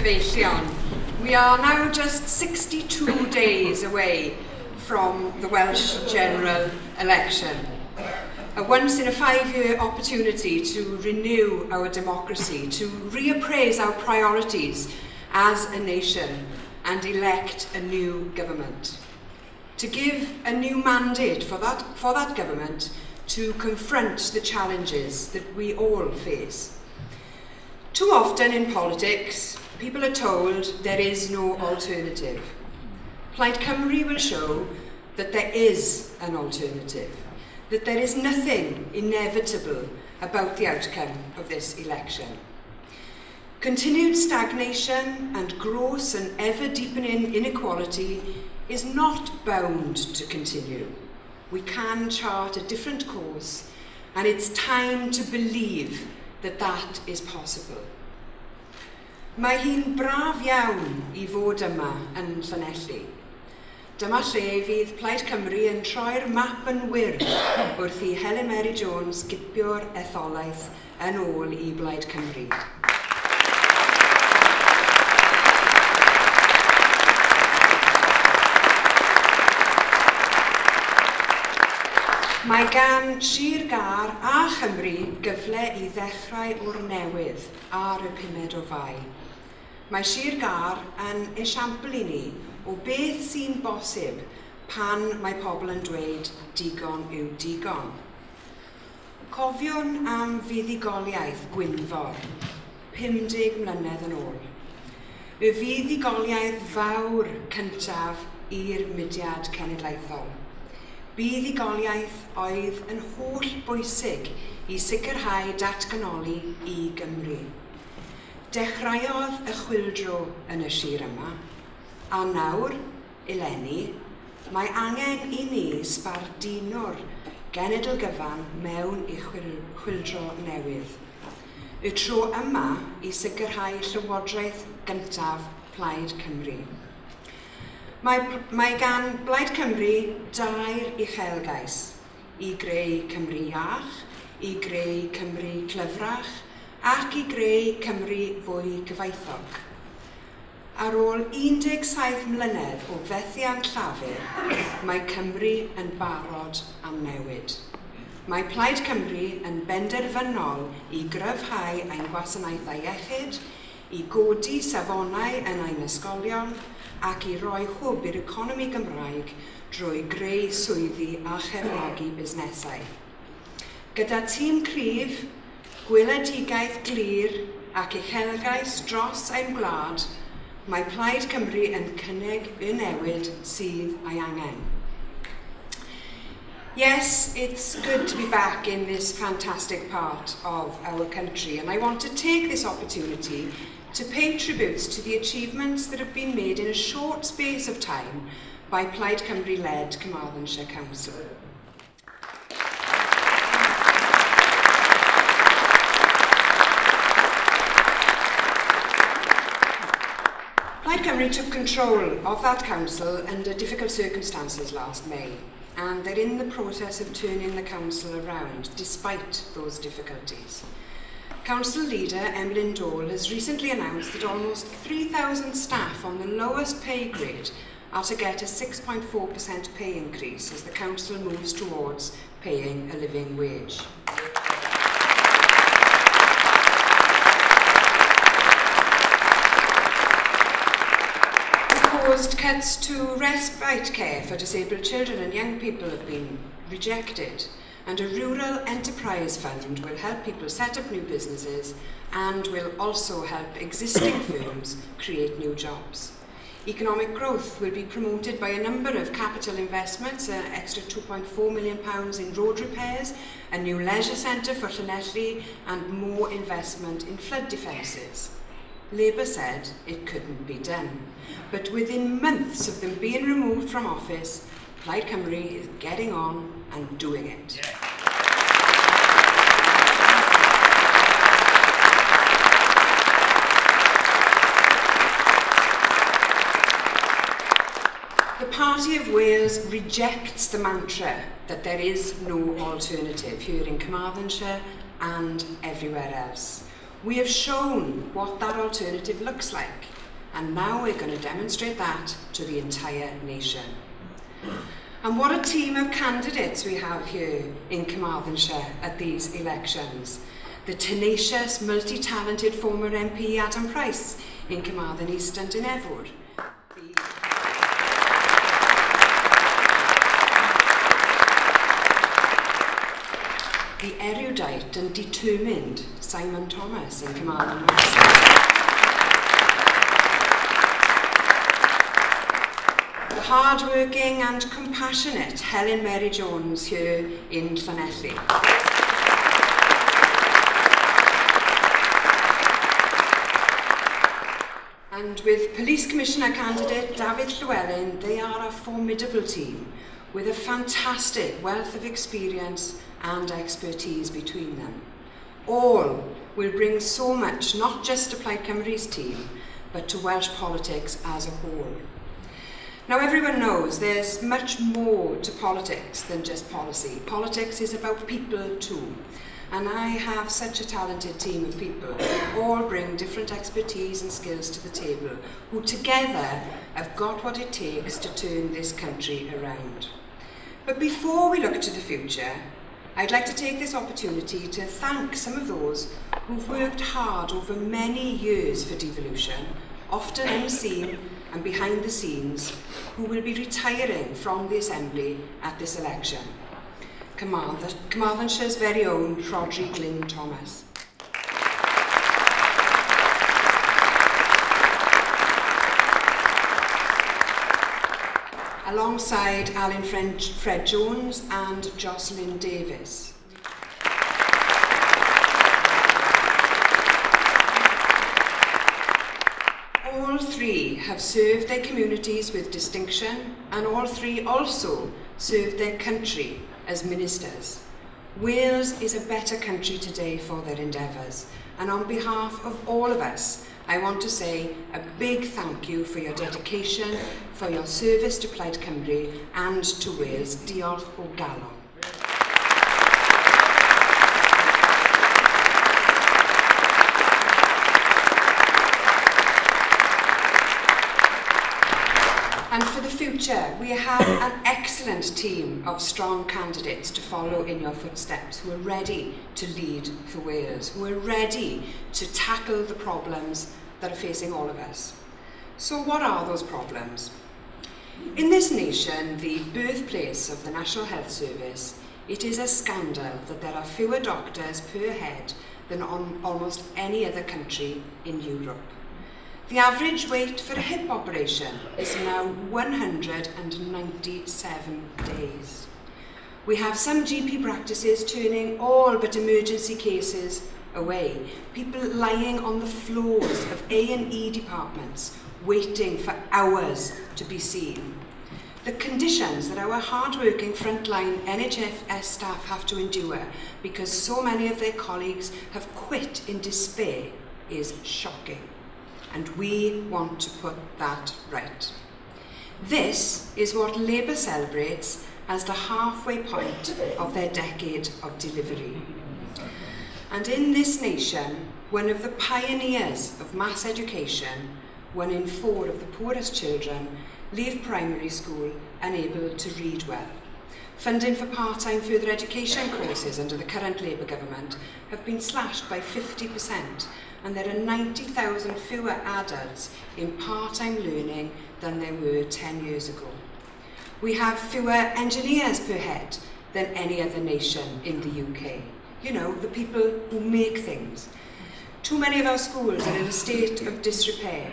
gyfeillion. We are now just 62 days away from the Welsh general election. A once in a five year opportunity to renew our democracy, to reappraise our priorities as a nation and elect a new government. To give a new mandate for that, for that government to confront the challenges that we all face. Too often in politics, people are told there is no alternative. Plaid Cymru will show that there is an alternative, that there is nothing inevitable about the outcome of this election. Continued stagnation and gross and ever deepening inequality is not bound to continue. We can chart a different course, and it's time to believe that that is possible. Mae hi'n braf iawn i fod yma yn Llanelli. Dyma lle fydd Plaid Cymru yn troi'r map yn wir wrth i Helen Mary Jones gipio'r etholaeth yn ôl i Blaid Cymru. Mae gan Sir Gar a Chymru gyfle i ddechrau o'r newydd ar y pumed o fai. Mae Sir Gar yn esiampl i ni o beth sy'n bosib pan mae pobl yn dweud digon yw digon. Cofiwn am fuddigoliaeth Gwynfor, 50 mlynedd yn ôl. Y fuddigoliaeth fawr cyntaf i'r mudiad cenedlaethol. Buddigoliaeth oedd yn holl bwysig i sicrhau datganoli i Gymru. Dechreuodd y chwildro yn y sir yma, a nawr, eleni, mae angen i ni sbardino'r genedl gyfan mewn i chwildro newydd. Y tro yma i sicrhau Llywodraeth gyntaf Plaid Cymru. Mae, mae gan Blaid Cymru dair uchelgais i greu Cymru iach, i greu Cymru clyfrach ac i greu Cymru fwy gyfaethog. Ar ôl 17 mlynedd o fethiant llafur, mae Cymru yn barod am newid. Mae Plaid Cymru yn benderfynol i gryfhau ein gwasanaethau iechyd, i godi safonau yn ein ysgolion ac i roi hwb i'r economi Gymraeg drwy greu swyddi a chefnogi busnesau. Gyda tîm cryf, gweledigaeth glir ac uchelgais dros ein gwlad, mae Plaid Cymru yn cynnig y newid sydd ei angen. Yes, it's good to be back in this fantastic part of our country and I want to take this opportunity to pay tributes to the achievements that have been made in a short space of time by Plaid Cymru-led Carmarthenshire Council. Plaid took control of that council under difficult circumstances last May, and they're in the process of turning the council around, despite those difficulties. Council leader Emlyn Dole has recently announced that almost 3,000 staff on the lowest pay grade are to get a 6.4% pay increase as the council moves towards paying a living wage. proposed cuts to respite care for disabled children and young people have been rejected and a rural enterprise fund will help people set up new businesses and will also help existing firms create new jobs. Economic growth will be promoted by a number of capital investments, an extra £2.4 million pounds in road repairs, a new leisure centre for Llanelli and more investment in flood defences. Labour said it couldn't be done. But within months of them being removed from office, Plaid Cymru is getting on and doing it. Yeah. The Party of Wales rejects the mantra that there is no alternative here in Carmarthenshire and everywhere else. We have shown what that alternative looks like, and now we're going to demonstrate that to the entire nation. And what a team of candidates we have here in Carmarthenshire at these elections. The tenacious, multi-talented former MP Adam Price in Carmarthen East and Dinefwr. the erudite and determined Simon Thomas in command and hard-working and compassionate Helen Mary Jones here in Llanelli. and with Police Commissioner candidate David Llewellyn, they are a formidable team with a fantastic wealth of experience and expertise between them. All will bring so much, not just to Plaid Cymru's team, but to Welsh politics as a whole. Now everyone knows there's much more to politics than just policy. Politics is about people too. And I have such a talented team of people who all bring different expertise and skills to the table, who together have got what it takes to turn this country around. But before we look to the future, I'd like to take this opportunity to thank some of those who've worked hard over many years for devolution, often unseen and behind the scenes, who will be retiring from the Assembly at this election. Carmarthenshire's very own Rodri Glyn Thomas. Alongside Alun Ffred Jones and Jocelyn Davies. All three have served their communities with distinction and all three also served their country as ministers. Wales is a better country today for their endeavours and on behalf of all of us I want to say a big thank you for your dedication, for your service to Plaid Cymru and to Wales. Diolch o galon. And for the future, we have an excellent team of strong candidates to follow in your footsteps who are ready to lead for Wales, who are ready to tackle the problems that are facing all of us. So what are those problems? In this nation, the birthplace of the National Health Service, it is a scandal that there are fewer doctors per head than on almost any other country in Europe. The average wait for a hip operation is now 197 days. We have some GP practices turning all but emergency cases away. People lying on the floors of A&E departments, waiting for hours to be seen. The conditions that our hard-working frontline NHS staff have to endure because so many of their colleagues have quit in despair is shocking. and we want to put that right. This is what Labour celebrates as the halfway point of their decade of delivery. And in this nation, one of the pioneers of mass education, one in four of the poorest children leave primary school unable to read well. Funding for part-time further education courses under the current Labour government have been slashed by 50% and there are 90,000 fewer adults in part-time learning than there were 10 years ago. We have fewer engineers per head than any other nation in the UK you know, the people who make things. Too many of our schools are in a state of disrepair.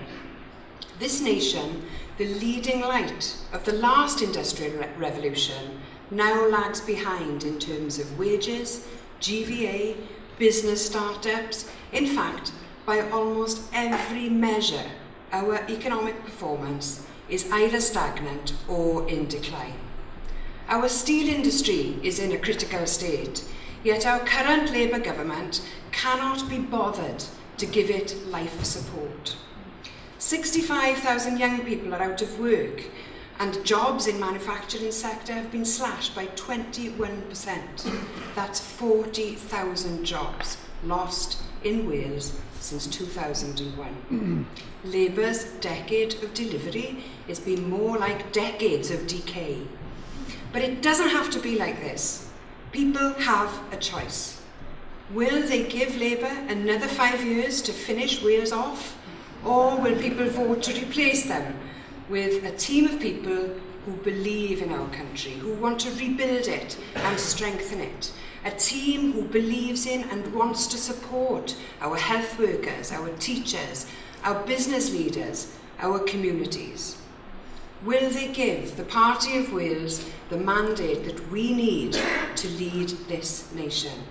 This nation, the leading light of the last industrial re revolution, now lags behind in terms of wages, GVA, business startups. In fact, by almost every measure, our economic performance is either stagnant or in decline. Our steel industry is in a critical state, yet our current Labour government cannot be bothered to give it life support. 65,000 young people are out of work and jobs in manufacturing sector have been slashed by 21%. That's 40,000 jobs lost in Wales since 2001. Mm-hmm. Labour's decade of delivery has been more like decades of decay. But it doesn't have to be like this. People have a choice. Will they give Labour another five years to finish Wales off? Or will people vote to replace them with a team of people who believe in our country, who want to rebuild it and strengthen it? A team who believes in and wants to support our health workers, our teachers, our business leaders, our communities. Will they give the Party of Wales the mandate that we need to lead this nation?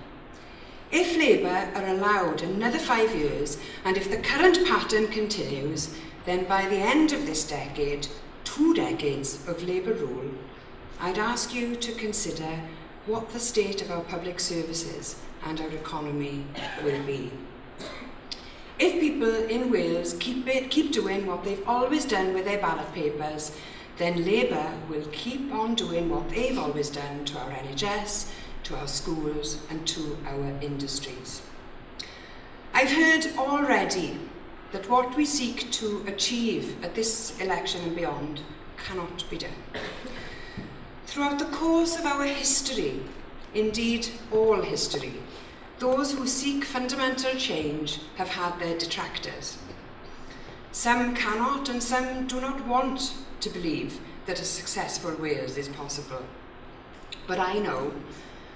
If Labour are allowed another five years, and if the current pattern continues, then by the end of this decade, two decades of Labour rule, I'd ask you to consider what the state of our public services and our economy will be. If people in Wales keep, it, keep doing what they've always done with their ballot papers, then Labour will keep on doing what they've always done to our NHS, to our schools and to our industries. I've heard already that what we seek to achieve at this election and beyond cannot be done. Throughout the course of our history, indeed all history, those who seek fundamental change have had their detractors. Some cannot and some do not want to believe that a successful Wales is possible. But I know,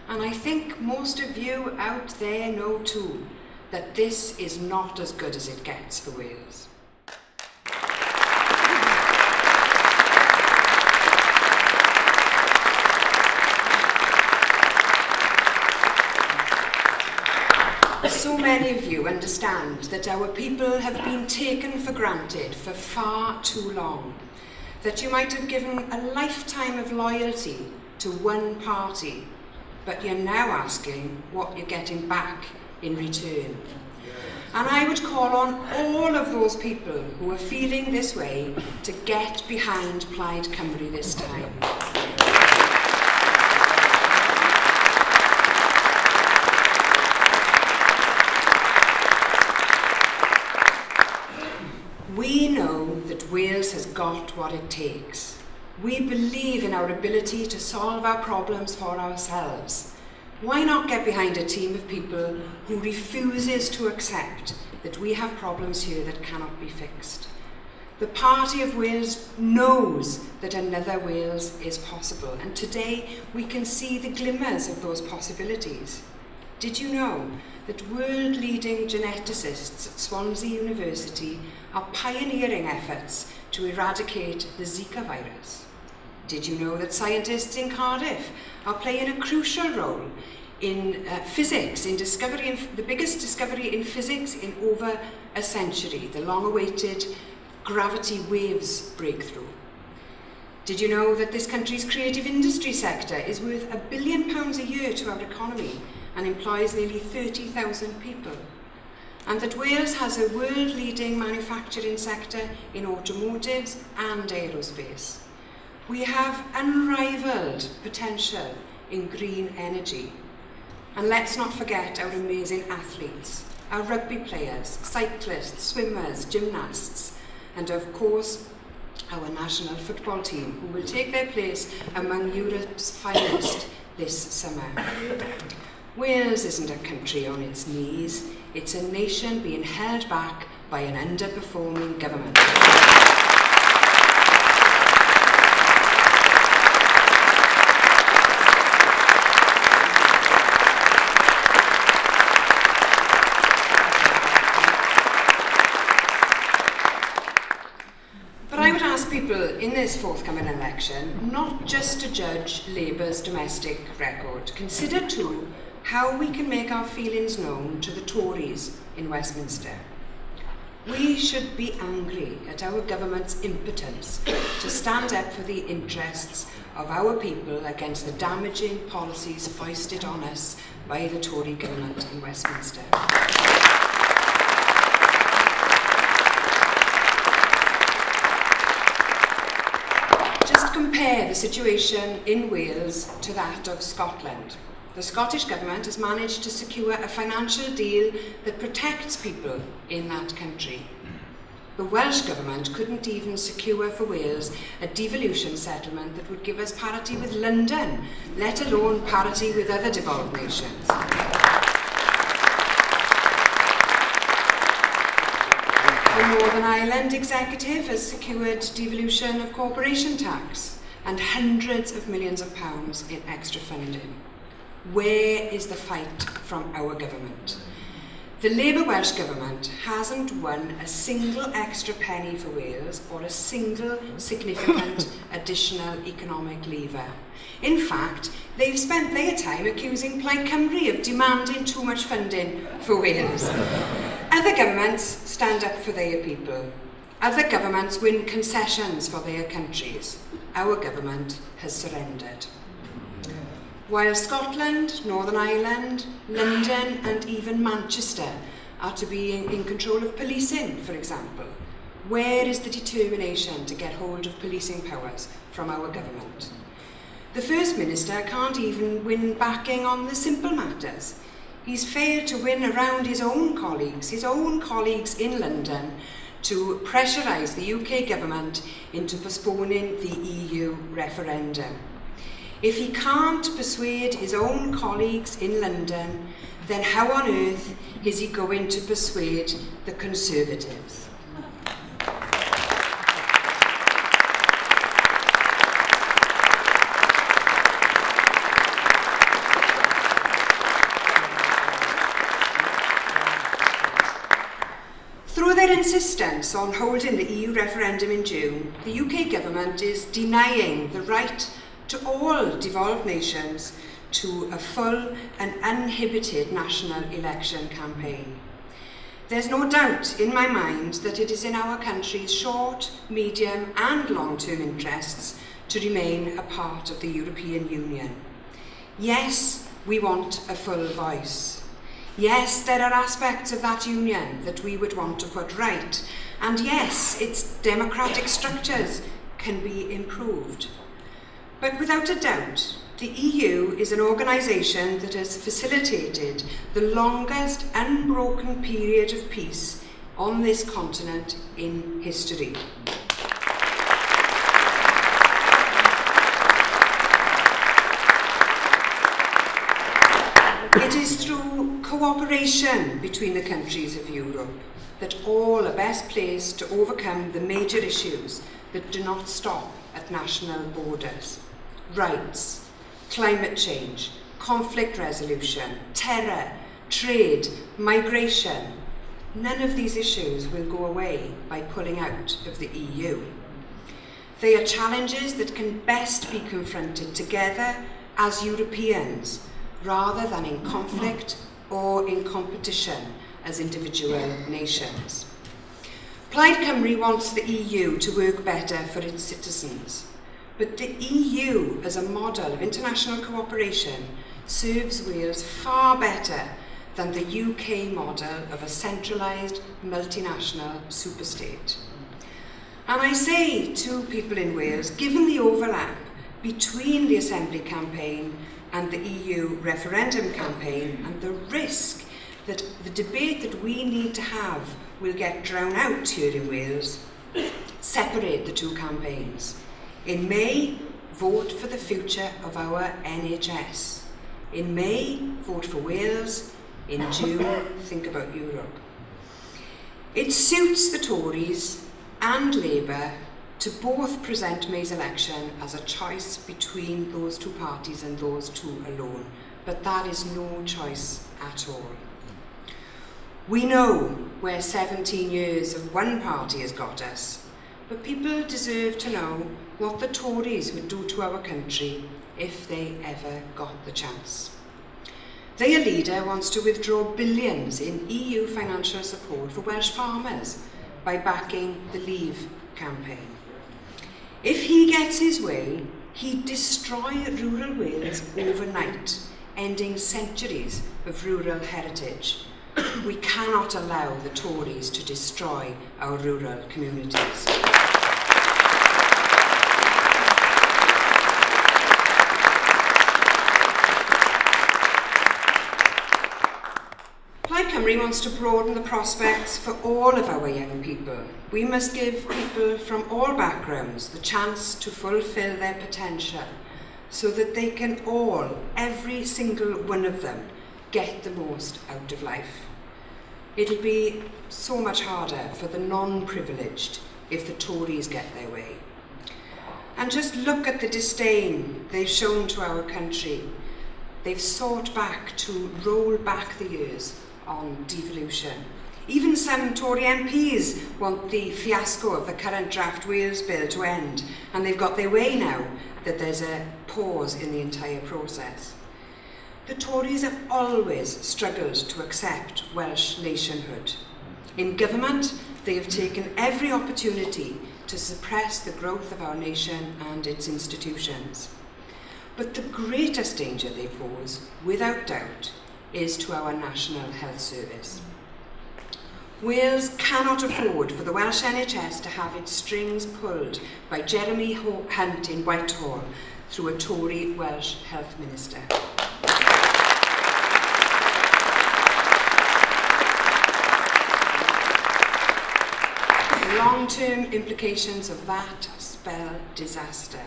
and I think most of you out there know too, that this is not as good as it gets for Wales. So many of you understand that our people have been taken for granted for far too long, that you might have given a lifetime of loyalty to one party, but you're now asking what you're getting back in return. And I would call on all of those people who are feeling this way to get behind Plaid Cymru this time. We know that Wales has got what it takes. We believe in our ability to solve our problems for ourselves. Why not get behind a team of people who refuses to accept that we have problems here that cannot be fixed? The Party of Wales knows that another Wales is possible, and today we can see the glimmers of those possibilities. Did you know that world-leading geneticists at Swansea University are pioneering efforts to eradicate the Zika virus? Did you know that scientists in Cardiff are playing a crucial role in uh, physics, in discovery, in the biggest discovery in physics in over a century, the long-awaited gravity waves breakthrough? Did you know that this country's creative industry sector is worth a billion pounds a year to our economy and employs nearly 30,000 people? And that Wales has a world-leading manufacturing sector in automotives and aerospace. We have unrivaled potential in green energy. And let's not forget our amazing athletes, our rugby players, cyclists, swimmers, gymnasts, and of course, our national football team, who will take their place among Europe's finest this summer. Wales isn't a country on its knees, it's a nation being held back by an underperforming government. people in this forthcoming election not just to judge Labour's domestic record. Consider too how we can make our feelings known to the Tories in Westminster. We should be angry at our government's impotence to stand up for the interests of our people against the damaging policies foisted on us by the Tory government in Westminster. Just compare the situation in Wales to that of Scotland. The Scottish Government has managed to secure a financial deal that protects people in that country. The Welsh Government couldn't even secure for Wales a devolution settlement that would give us parity with London, let alone parity with other devolved nations. The Northern Ireland Executive has secured devolution of corporation tax and hundreds of millions of pounds in extra funding. Where is the fight from our government? The Labour Welsh Government hasn't won a single extra penny for Wales or a single significant additional economic lever. In fact, they've spent their time accusing Plaid Cymru of demanding too much funding for Wales. Other governments stand up for their people. Other governments win concessions for their countries. Our government has surrendered. While Scotland, Northern Ireland, London and even Manchester are to be in, in control of policing, for example, where is the determination to get hold of policing powers from our government? The First Minister can't even win backing on the simple matters. He's failed to win around his own colleagues, his own colleagues in London, to pressurise the UK government into postponing the EU referendum. If he can't persuade his own colleagues in London, then how on earth is he going to persuade the Conservatives? Through their insistence on holding the EU referendum in June, the UK government is denying the right to all devolved nations to a full and uninhibited national election campaign. There's no doubt in my mind that it is in our country's short, medium and long-term interests to remain a part of the European Union. Yes, we want a full voice. Yes, there are aspects of that union that we would want to put right. And yes, its democratic structures can be improved. But without a doubt, the EU is an organisation that has facilitated the longest unbroken period of peace on this continent in history. It is through cooperation between the countries of Europe that all are best placed to overcome the major issues that do not stop at national borders rights, climate change, conflict resolution, terror, trade, migration. None of these issues will go away by pulling out of the EU. They are challenges that can best be confronted together as Europeans rather than in conflict or in competition as individual nations. Plaid Cymru wants the EU to work better for its citizens. But the EU as a model of international cooperation serves Wales far better than the UK model of a centralised multinational superstate. And I say to people in Wales, given the overlap between the Assembly campaign and the EU referendum campaign and the risk that the debate that we need to have will get drowned out here in Wales, separate the two campaigns. In May, vote for the future of our NHS. In May, vote for Wales. In June, think about Europe. It suits the Tories and Labour to both present May's election as a choice between those two parties and those two alone, but that is no choice at all. We know where 17 years of one party has got us, but people deserve to know what the Tories would do to our country if they ever got the chance. Their leader wants to withdraw billions in EU financial support for Welsh farmers by backing the Leave campaign. If he gets his way, he'd destroy rural Wales overnight, ending centuries of rural heritage. We cannot allow the Tories to destroy our rural communities. Cymru wants to broaden the prospects for all of our young people. We must give people from all backgrounds the chance to fulfil their potential so that they can all, every single one of them, get the most out of life. It'll be so much harder for the non-privileged if the Tories get their way. And just look at the disdain they've shown to our country. They've sought back to roll back the years on devolution. Even some Tory MPs want the fiasco of the current draft Wales Bill to end, and they've got their way now that there's a pause in the entire process. The Tories have always struggled to accept Welsh nationhood. In government, they have taken every opportunity to suppress the growth of our nation and its institutions. But the greatest danger they pose, without doubt, is to our National Health Service. Wales cannot afford for the Welsh NHS to have its strings pulled by Jeremy Hunt in Whitehall through a Tory Welsh Health Minister. The long-term implications of that spell disaster.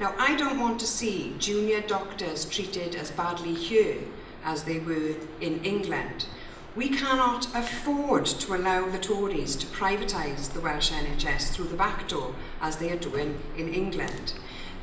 Now, I don't want to see junior doctors treated as badly here as they were in England. We cannot afford to allow the Tories to privatise the Welsh NHS through the back door, as they are doing in England.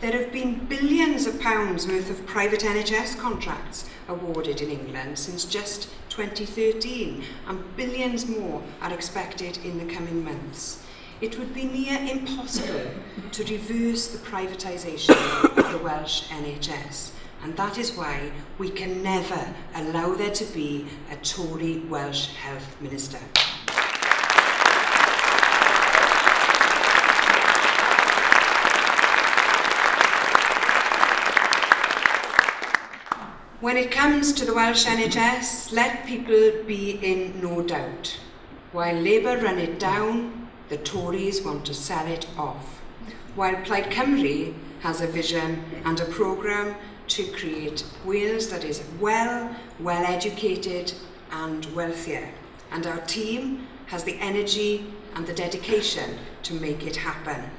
There have been billions of pounds worth of private NHS contracts awarded in England since just 2013, and billions more are expected in the coming months. It would be near impossible to reverse the privatisation of the Welsh NHS. And that is why we can never allow there to be a Tory Welsh Health Minister. When it comes to the Welsh NHS, let people be in no doubt. While Labour run it down, the Tories want to sell it off, while Plaid Cymru has a vision and a programme to create Wales that is well, well educated and wealthier. And our team has the energy and the dedication to make it happen.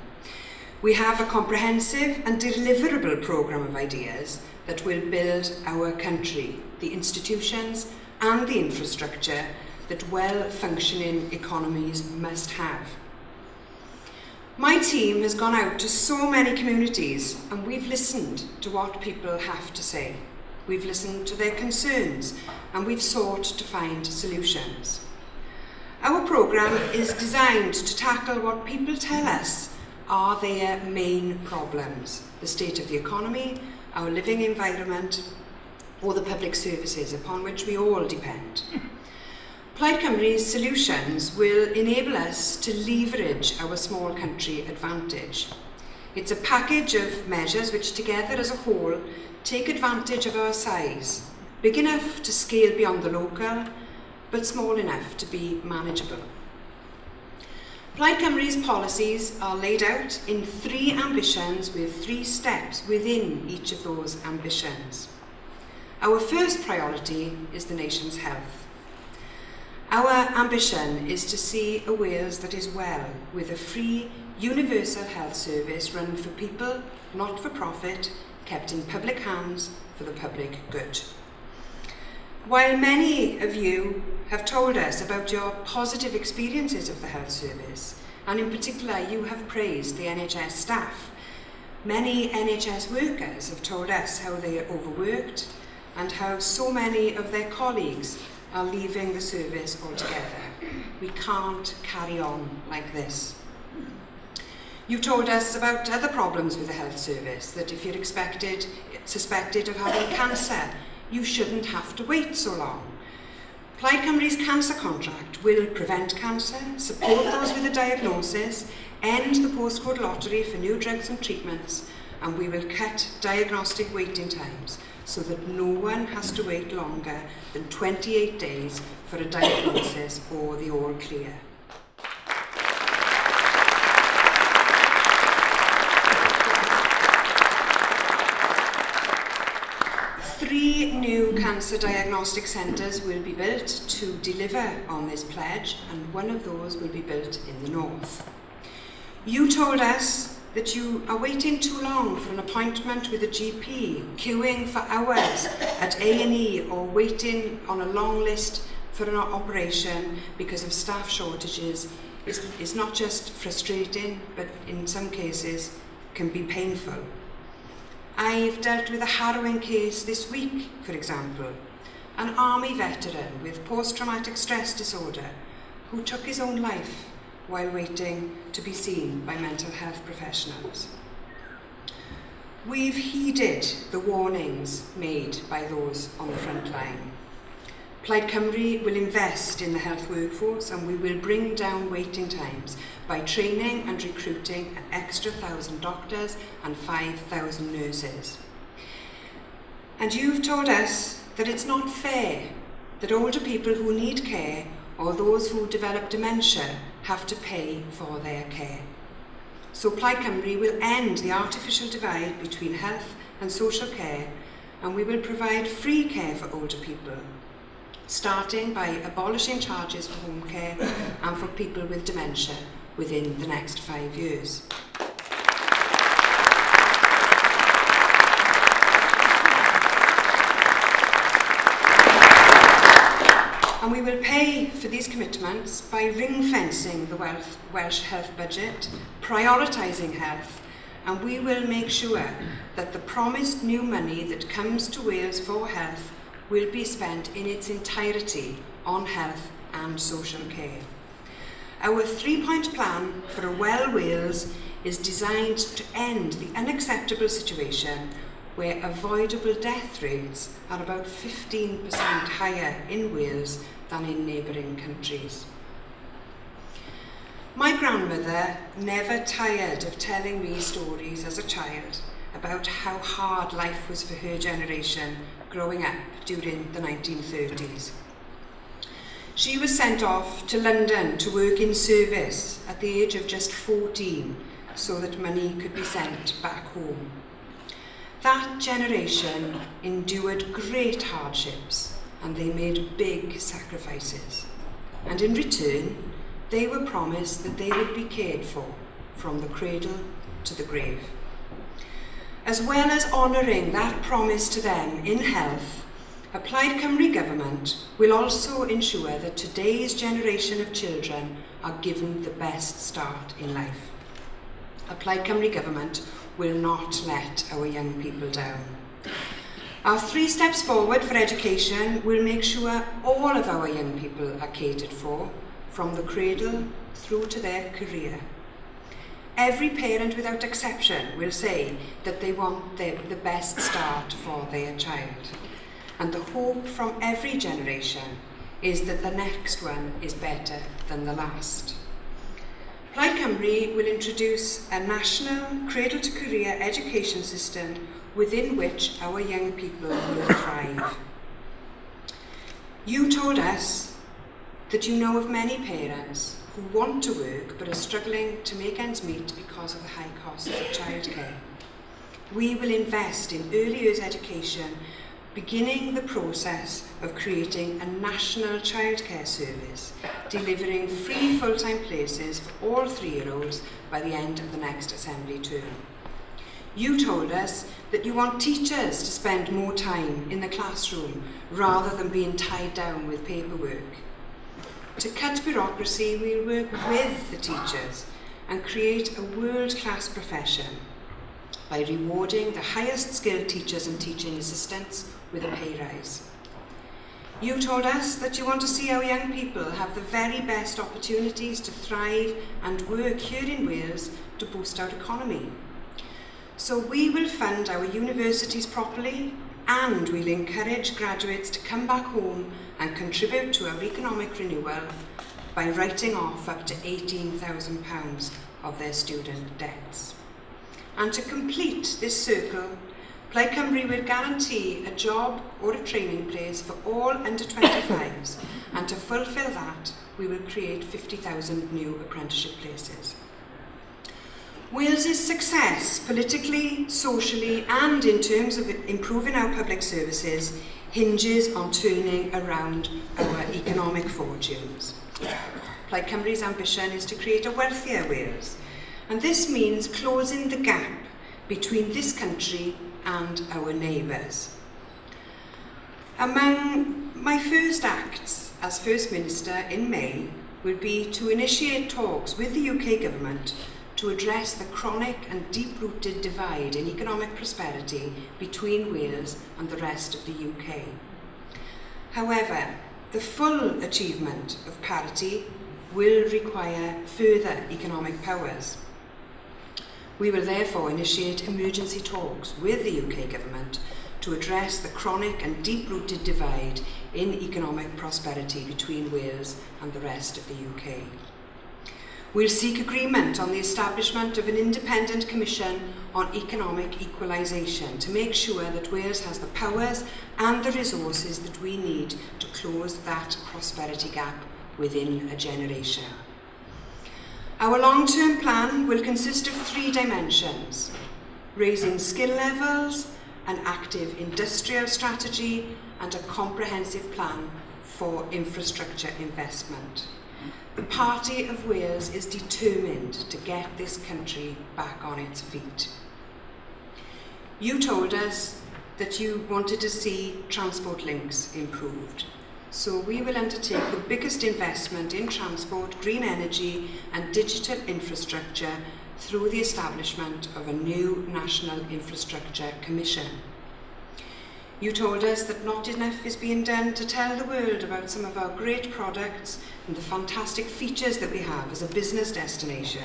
We have a comprehensive and deliverable programme of ideas that will build our country, the institutions and the infrastructure that well-functioning economies must have. My team has gone out to so many communities and we've listened to what people have to say. We've listened to their concerns and we've sought to find solutions. Our programme is designed to tackle what people tell us are their main problems, the state of the economy, our living environment, or the public services upon which we all depend. Plaid Cymru's solutions will enable us to leverage our small country advantage. It's a package of measures which together as a whole take advantage of our size, big enough to scale beyond the local, but small enough to be manageable. Plaid Cymru's policies are laid out in three ambitions with three steps within each of those ambitions. Our first priority is the nation's health. Our ambition is to see a Wales that is well, with a free, universal health service run for people, not for profit, kept in public hands for the public good. While many of you have told us about your positive experiences of the health service, and in particular you have praised the NHS staff, many NHS workers have told us how they are overworked and how so many of their colleagues are leaving the service altogether. We can't carry on like this. You told us about other problems with the health service, that if you're expected, suspected of having cancer, you shouldn't have to wait so long. Plaid Cymru's cancer contract will prevent cancer, support those with a diagnosis, end the postcode lottery for new drugs and treatments, and we will cut diagnostic waiting times so that no one has to wait longer than 28 days for a diagnosis or the all clear. Three new cancer diagnostic centres will be built to deliver on this pledge and one of those will be built in the north. You told us that you are waiting too long for an appointment with a GP, queuing for hours at A&E or waiting on a long list for an operation because of staff shortages is, is not just frustrating, but in some cases can be painful. I've dealt with a harrowing case this week, for example, an army veteran with post-traumatic stress disorder who took his own life while waiting to be seen by mental health professionals. We've heeded the warnings made by those on the front line. Plaid Cymru will invest in the health workforce and we will bring down waiting times by training and recruiting an extra thousand doctors and 5,000 nurses. And you've told us that it's not fair that older people who need care or those who develop dementia have to pay for their care. So Plaid Cymru will end the artificial divide between health and social care and we will provide free care for older people, starting by abolishing charges for home care and for people with dementia within the next five years. And we will pay for these commitments by ring-fencing the Welsh health budget, prioritising health, and we will make sure that the promised new money that comes to Wales for health will be spent in its entirety on health and social care. Our three-point plan for a well Wales is designed to end the unacceptable situation where avoidable death rates are about 15% higher in Wales than in neighbouring countries. My grandmother never tired of telling me stories as a child about how hard life was for her generation growing up during the 1930s. She was sent off to London to work in service at the age of just 14 so that money could be sent back home. That generation endured great hardships and they made big sacrifices. And in return, they were promised that they would be cared for from the cradle to the grave. As well as honouring that promise to them in health, A Plaid Cymru government will also ensure that today's generation of children are given the best start in life. A Plaid Cymru government will not let our young people down. Our three steps forward for education will make sure all of our young people are catered for, from the cradle through to their career. Every parent without exception will say that they want the, the best start for their child. And the hope from every generation is that the next one is better than the last. Plaid Cymru will introduce a national cradle-to-career education system within which our young people will thrive. You told us that you know of many parents who want to work but are struggling to make ends meet because of the high costs of childcare. We will invest in early years education, beginning the process of creating a national childcare service, delivering free full-time places for all three-year-olds by the end of the next Assembly term. You told us that you want teachers to spend more time in the classroom rather than being tied down with paperwork. To cut bureaucracy, we'll work with the teachers and create a world-class profession by rewarding the highest skilled teachers and teaching assistants with a pay rise. You told us that you want to see our young people have the very best opportunities to thrive and work here in Wales to boost our economy. So we will fund our universities properly and we'll encourage graduates to come back home and contribute to our economic renewal by writing off up to £18,000 of their student debts. And to complete this circle, Plaid Cymru will guarantee a job or a training place for all under 25s and to fulfil that we will create 50,000 new apprenticeship places. Wales's success, politically, socially and in terms of improving our public services, hinges on turning around our economic fortunes. Plaid Cymru's ambition is to create a wealthier Wales, and this means closing the gap between this country and our neighbours. Among my first acts as First Minister in May will be to initiate talks with the UK Government to address the chronic and deep-rooted divide in economic prosperity between Wales and the rest of the UK. However, the full achievement of parity will require further economic powers. We will therefore initiate emergency talks with the UK Government to address the chronic and deep-rooted divide in economic prosperity between Wales and the rest of the UK. we'll seek agreement on the establishment of an independent commission on economic equalisation to make sure that Wales has the powers and the resources that we need to close that prosperity gap within a generation. Our long-term plan will consist of three dimensions, raising skill levels, an active industrial strategy and a comprehensive plan for infrastructure investment. The Party of Wales is determined to get this country back on its feet. You told us that you wanted to see transport links improved. So we will undertake the biggest investment in transport, green energy and digital infrastructure through the establishment of a new National Infrastructure Commission. You told us that not enough is being done to tell the world about some of our great products and the fantastic features that we have as a business destination,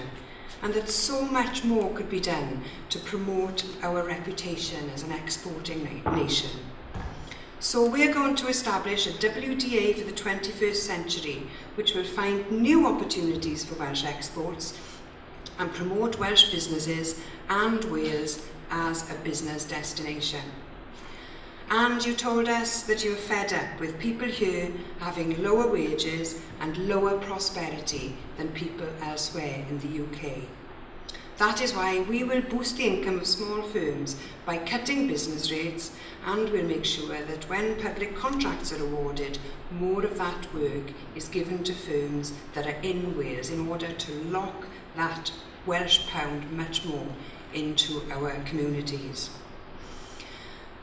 and that so much more could be done to promote our reputation as an exporting na nation. So we're going to establish a WDA for the 21st century, which will find new opportunities for Welsh exports and promote Welsh businesses and Wales as a business destination. And you told us that you're fed up with people here having lower wages and lower prosperity than people elsewhere in the UK. That is why we will boost the income of small firms by cutting business rates and we'll make sure that when public contracts are awarded, more of that work is given to firms that are in Wales in order to lock that Welsh pound much more into our communities.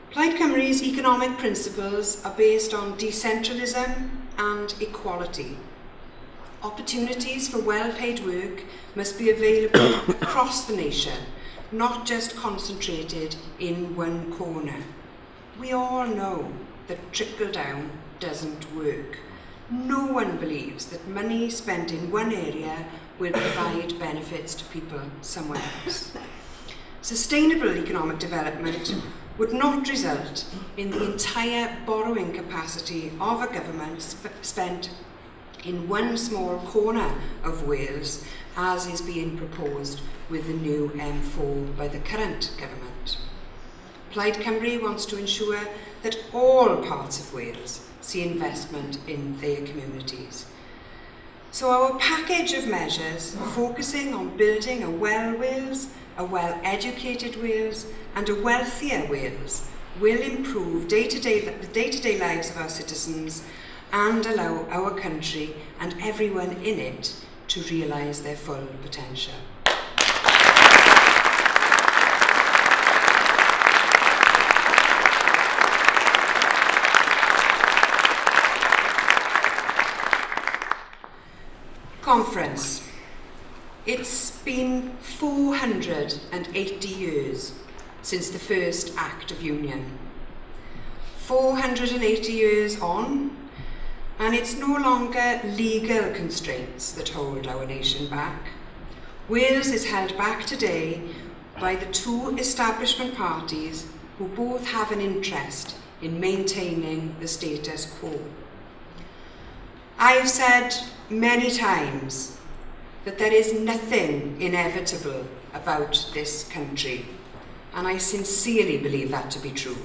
Plaid Cymru's economic principles are based on decentralism and equality. Opportunities for well-paid work must be available across the nation, not just concentrated in one corner. We all know that trickle-down doesn't work. No one believes that money spent in one area will provide benefits to people somewhere else. Sustainable economic development would not result in the entire borrowing capacity of a government sp spent in one small corner of Wales, as is being proposed with the new M4 by the current government. Plaid Cymru wants to ensure that all parts of Wales see investment in their communities. So our package of measures focusing on building a well Wales, a well-educated Wales and a wealthier Wales will improve day-to-day, -day, the day-to-day -day lives of our citizens and allow our country and everyone in it to realise their full potential. Conference. It's been 480 years since the first Act of Union. 480 years on, and it's no longer legal constraints that hold our nation back. Wales is held back today by the two establishment parties who both have an interest in maintaining the status quo. I've said many times that there is nothing inevitable about this country, and I sincerely believe that to be true.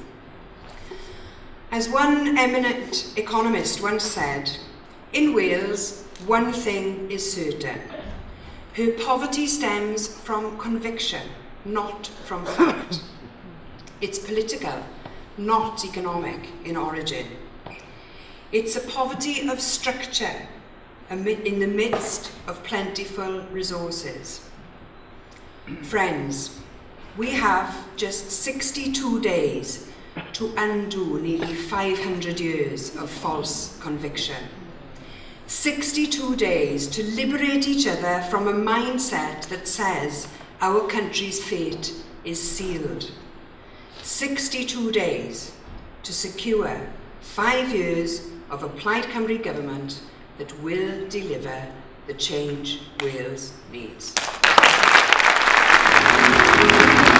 As one eminent economist once said, in Wales, one thing is certain. Her poverty stems from conviction, not from fact. It's political, not economic in origin. It's a poverty of structure in the midst of plentiful resources. Friends, we have just 62 days to undo nearly 500 years of false conviction. 62 days to liberate each other from a mindset that says our country's fate is sealed. 62 days to secure five years of a Plaid Cymru government that will deliver the change Wales needs. Thank you.